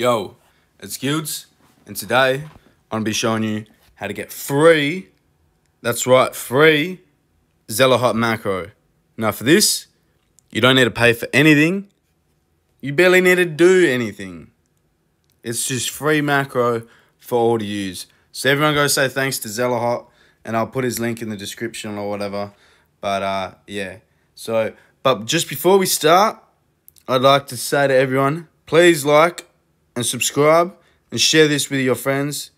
Yo, it's Gilds, and today I'm going to be showing you how to get free, that's right, free Xelahot macro. Now for this, you don't need to pay for anything, you barely need to do anything. It's just free macro for all to use. So everyone go say thanks to Xelahot, and I'll put his link in the description or whatever. But uh, yeah, so, but just before we start, I'd like to say to everyone, please like, and subscribe and share this with your friends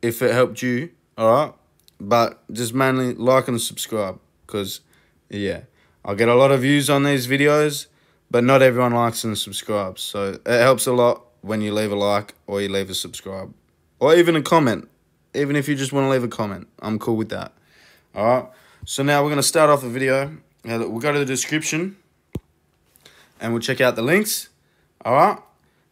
if it helped you, alright? But just mainly like and subscribe because, yeah, I get a lot of views on these videos, but not everyone likes and subscribes. So it helps a lot when you leave a like or you leave a subscribe or even a comment. Even if you just want to leave a comment, I'm cool with that. Alright, so now we're going to start off the video. We'll go to the description and we'll check out the links. Alright,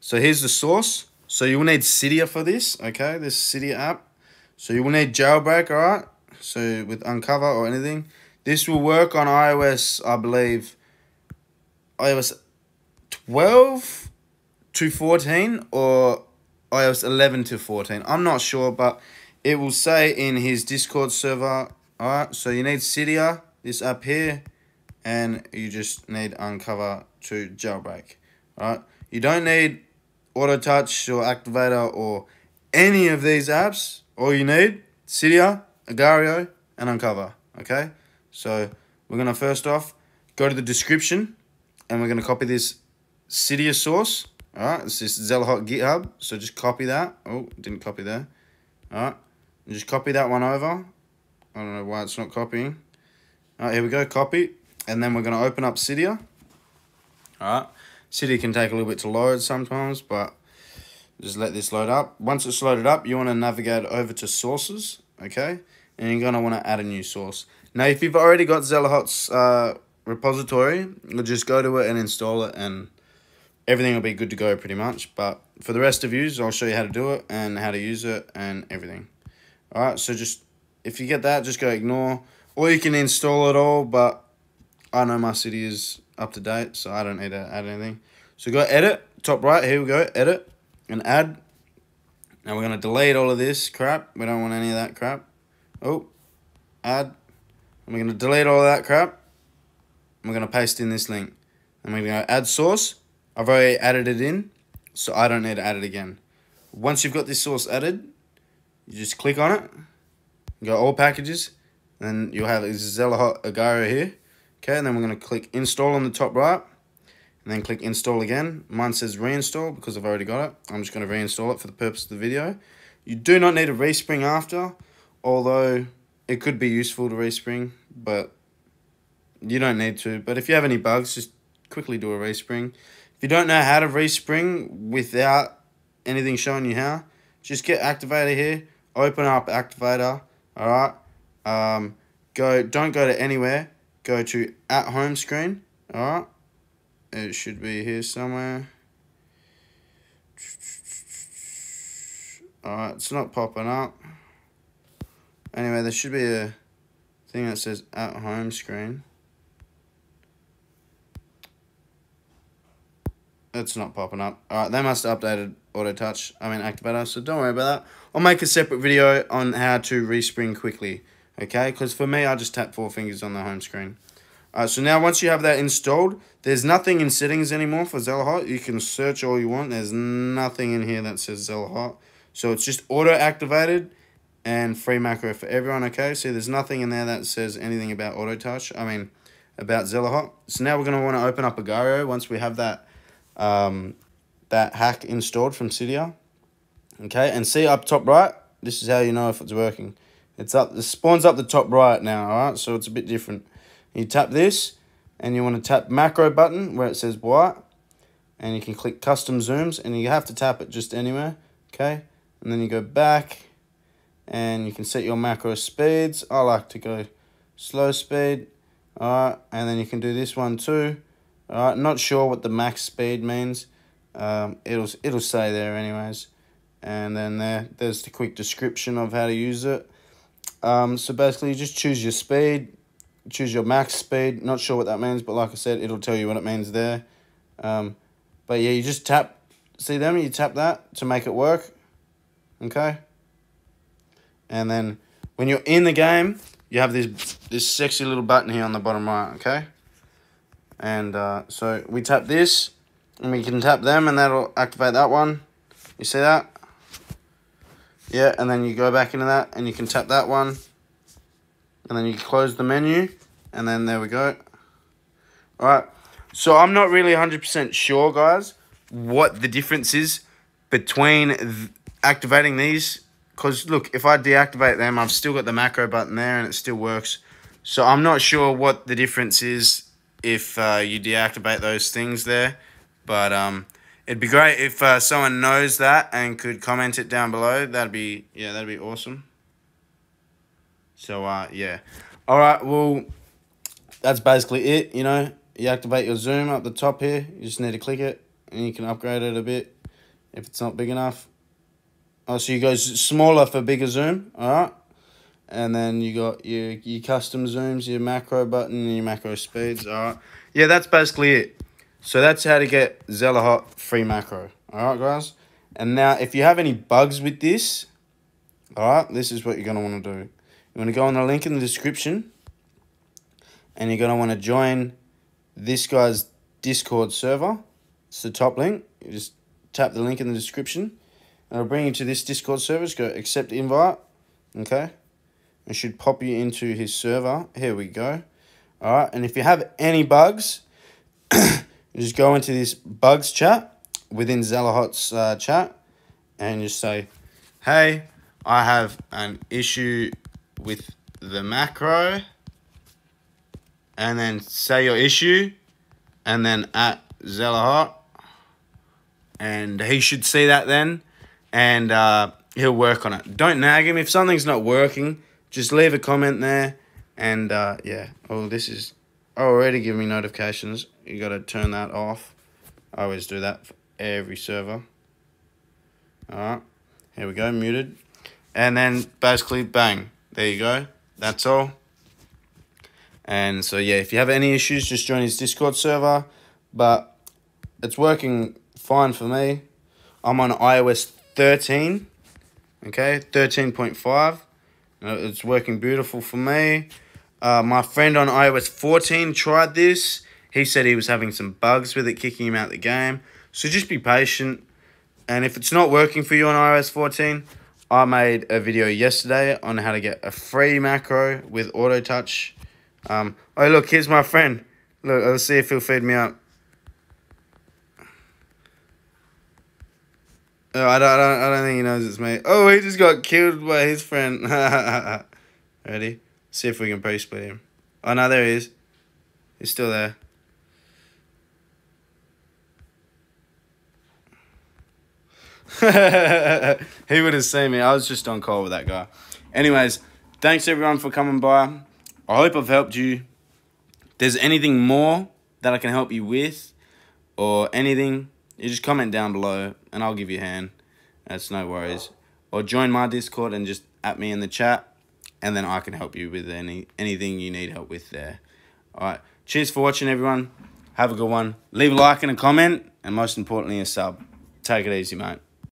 so here's the source. So you will need Cydia for this, okay? This Cydia app. So you will need jailbreak, alright? So with Uncover or anything. This will work on iOS, I believe, iOS 12 to 14 or iOS 11 to 14. I'm not sure, but it will say in his Discord server. Alright, so you need Cydia, this app here, and you just need Uncover to jailbreak. Alright, you don't need auto touch or activator or any of these apps, all you need, Cydia, Agar.io, and Uncover. Okay? So we're gonna first off go to the description and we're gonna copy this Cydia source. Alright, it's this Xelahot GitHub. So just copy that. Oh, didn't copy there. Alright. Just copy that one over. I don't know why it's not copying. Alright, here we go, copy. And then we're gonna open up Cydia. Alright. Cydia can take a little bit to load sometimes, but just let this load up. Once it's loaded up, you want to navigate over to sources, okay? And you're going to want to add a new source. Now, if you've already got Xelahot's uh, repository, you'll just go to it and install it and everything will be good to go pretty much. But for the rest of you, I'll show you how to do it and how to use it and everything. Alright, so just, if you get that, just go ignore. Or you can install it all, but I know my Cydia is up to date, so I don't need to add anything. So go edit, top right, here we go, edit, and add. Now we're going to delete all of this crap. We don't want any of that crap. Oh, add. And we're going to delete all of that crap. And we're going to paste in this link. And we're going to add source. I've already added it in, so I don't need to add it again. Once you've got this source added, you just click on it, go all packages, and you'll have Xelahot Agar.io here. Okay, and then we're going to click install on the top right. And then click install again. Mine says reinstall because I've already got it. I'm just going to reinstall it for the purpose of the video. You do not need a respring after, although it could be useful to respring, but you don't need to. But if you have any bugs, just quickly do a respring. If you don't know how to respring without anything showing you how, just get activator here, open up activator, alright? Um, go, don't go to anywhere, go to at home screen. Alright. It should be here somewhere. Alright, it's not popping up. Anyway, there should be a thing that says at home screen. It's not popping up. Alright, they must have updated auto touch, I mean activator, so don't worry about that. I'll make a separate video on how to respring quickly okay? Because for me, I just tap four fingers on the home screen. Alright, so now once you have that installed, there's nothing in settings anymore for Xelahot. You can search all you want. There's nothing in here that says Xelahot. So it's just auto-activated and free macro for everyone, okay? So there's nothing in there that says anything about auto touch. I mean, about Xelahot. So now we're going to want to open up Agar.io once we have that um, that hack installed from Cydia. Okay, and see up top right, this is how you know if it's working. It's up, the spawns up the top right now, alright? So it's a bit different. You tap this, and you want to tap macro button where it says white. And you can click custom zooms, and you have to tap it just anywhere, okay? And then you go back, and you can set your macro speeds. I like to go slow speed, alright? And then you can do this one too. Alright, not sure what the max speed means. Um, it'll, it'll say there anyways. And then there, there's the quick description of how to use it. Um, so basically, you just choose your speed, choose your max speed. Not sure what that means, but like I said, it'll tell you what it means there. Um, but yeah, you just tap see them? You tap that to make it work. Okay. And then when you're in the game, you have this this sexy little button here on the bottom right. Okay. And uh, so we tap this, and we can tap them, and that'll activate that one. You see that? Yeah, and then you go back into that, and you can tap that one, and then you close the menu, and then there we go. All right. So I'm not really 100% sure, guys, what the difference is between activating these. Because, look, if I deactivate them, I've still got the macro button there and it still works. So I'm not sure what the difference is if uh, you deactivate those things there. But um, it'd be great if uh, someone knows that and could comment it down below. That'd be, yeah, that'd be awesome. So, uh, yeah. All right, well, that's basically it, you know. You activate your zoom up the top here. You just need to click it and you can upgrade it a bit if it's not big enough. Oh, so you go smaller for bigger zoom, all right? And then you got your, your custom zooms, your macro button, your macro speeds, all right? Yeah, that's basically it. So that's how to get Xelahot free macro, all right, guys? And now, if you have any bugs with this, all right, this is what you're going to want to do. You want to go on the link in the description, and you're going to want to join this guy's Discord server. It's the top link. You just tap the link in the description. And it'll bring you to this Discord server. Just go accept invite. Okay. It should pop you into his server. Here we go. Alright. And if you have any bugs, just go into this bugs chat within Xelahot's uh, chat. And just say, hey, I have an issue with the macro. And then say your issue. And then at Xelahot and he should see that then, and uh, he'll work on it. Don't nag him if something's not working. Just leave a comment there, and uh, yeah. Oh, this is already giving me notifications. You got to turn that off. I always do that for every server. All right, here we go, muted, and then basically bang. There you go. That's all. And so yeah, if you have any issues, just join his Discord server. But it's working fine for me. I'm on iOS 13, okay, 13.5. Uh, it's working beautiful for me. Uh, my friend on iOS 14 tried this. He said he was having some bugs with it, kicking him out the game. So just be patient. And if it's not working for you on iOS 14, I made a video yesterday on how to get a free macro with auto touch. Um, oh, look, here's my friend. Look, let's see if he'll feed me up. Oh, I don't, I don't, I don't think he knows it's me. Oh, he just got killed by his friend. Ready? See if we can pre split him. Oh, no, there he is. He's still there. he would have seen me. I was just on call with that guy. Anyways, thanks everyone for coming by. I hope I've helped you. If there's anything more that I can help you with or anything you just comment down below and I'll give you a hand. That's no worries. Or join my Discord and just at me in the chat and then I can help you with any anything you need help with there. Alright. Cheers for watching everyone. Have a good one. Leave a like and a comment and most importantly a sub. Take it easy, mate.